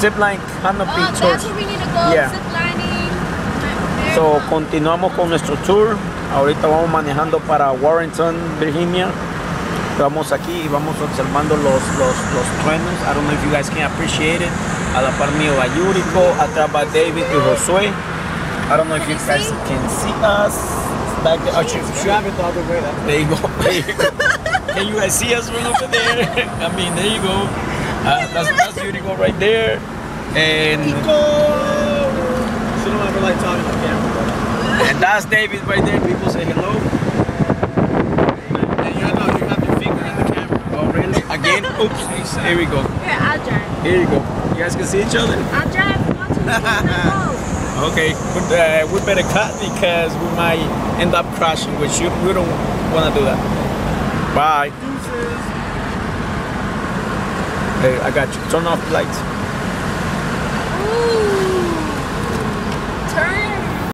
Zipline Canopy Oh, Tour. that's where we need to go. Yeah. Zip lining. So, continuamos con nuestro tour. Ahorita vamos manejando para Warrenton, Virginia. Vamos aquí y vamos observando los, los, los truenos. I don't know if you guys can appreciate it. A la par mío va Yuriko, atrás va David y Josué. I don't know if you guys see? can see us. Back there. Oh, you- you have it the other way. There you go. There you go. Can you guys see us from over there? I mean, there you go. Uh, that's, that's Yuriko right there. And She don't ever like talking to camera. And that's David right there. People say hello. And you know, you have your finger in the camera. Oh, really? Again? Oops. Here we go. Here, I'll drive. Here you go. You guys can see each other? I'll drive. One, two, three, let's Okay. But, uh, we better cut because we might end up crashing, which you, we don't want to do that. Bye. Hey, I got you. Turn off the lights.